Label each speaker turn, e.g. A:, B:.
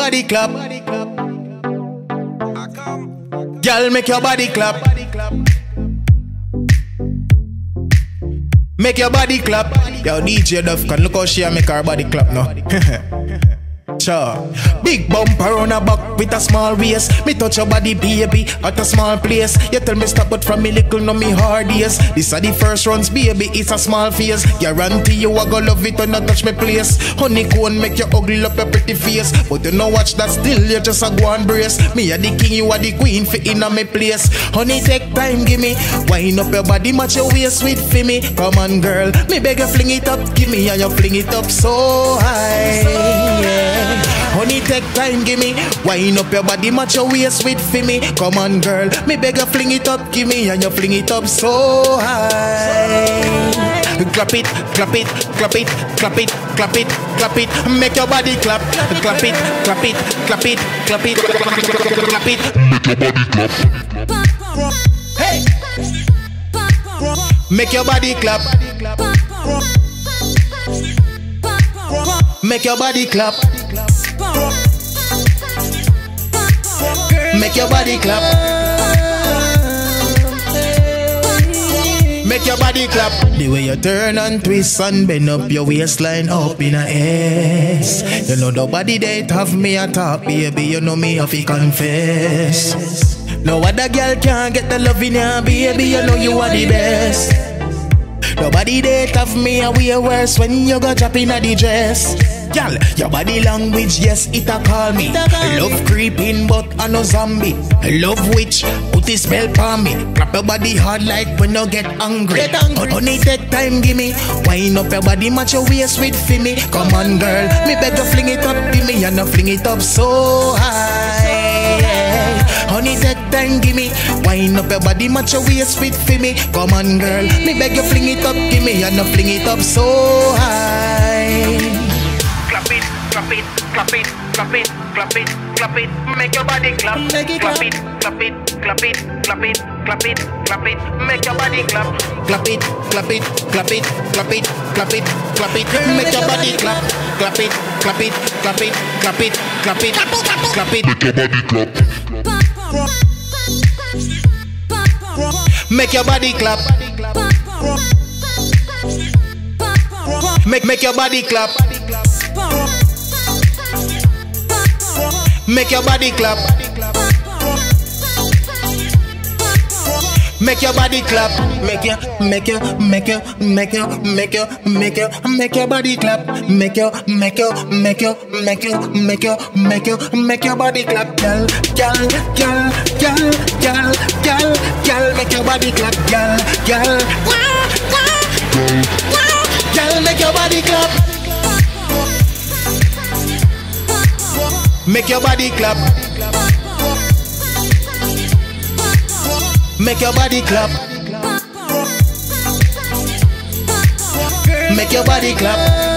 A: body clap. Girl, make your body clap. Make your body clap. Yo, DJ Duff can look how she make her body clap now. Sure. Big bumper on a back with a small waist. Me touch your body, baby, at a small place. You tell me stop, but from me little, no me hard years. This are the first runs, baby, it's a small face. Guarantee you I go love it when I touch me place. Honey cone make you ugly up your pretty face. But you know watch that still, you just a go and brace. Me a the king, you are the queen, fit in a me place. Honey, take time, give me. Wind up your body, match your waist sweet for me. Come on, girl, me beg you fling it up, give me, and you fling it up so high. Yeah. Take time, give me. Wind up your body, match your waist with for me. Come on, girl. Me beg you, fling it up, give me, and you fling it up so high. Clap it, clap it, clap it, clap it, clap it, clap it. Make your body clap. Clap it, clap it, clap it, clap it, clap it.
B: Make your body clap.
A: Hey! Make your body clap. Make your body clap. Make your body clap. Make your body clap. The way you turn and twist and bend up your waistline up in a S. You know nobody they have me a top, baby. You know me have to confess. No other girl can get the love in ya, baby. You know you are the best. Nobody they have me a way worse when you go drop in a the dress. Girl, your body language, yes, it a call me. Love creeping, but I no zombie. Love witch, put this spell on me. Clap your body hard like when you get angry. Get angry. Honey, take time, give me. Wind up your body, match your waist with for me. Come on, girl, me better fling it up, give me, and I fling it up so high. Honey, take time, give me. Wind up your body, match your waist with for me. Come on, girl, me beg you fling it up, give me, and I fling it up so high.
C: Clap it, clap it, clap it, clap it, clap it, clap it. Make your body clap.
A: Make it
C: clap
A: clap.
C: it, clap it, clap it, clap it, clap it, clap it. Make your body clap.
A: Clap it, clap it, clap it, clap it, clap it, clap it. Make your body clap. Clap it, clap it, clap it, clap it, clap it, clap it.
B: Make your body clap.
A: Make your body clap. Make make your body clap. Make your body clap. Make your body clap. Make your make your make your make your make your make your make your body clap. Make your make your make your make your make your make your make your body clap. Girl, girl, girl, girl, girl, girl, girl, make your body clap. Girl, girl, girl, make your body clap. Make your body clap. Make your body clap. Make your body clap.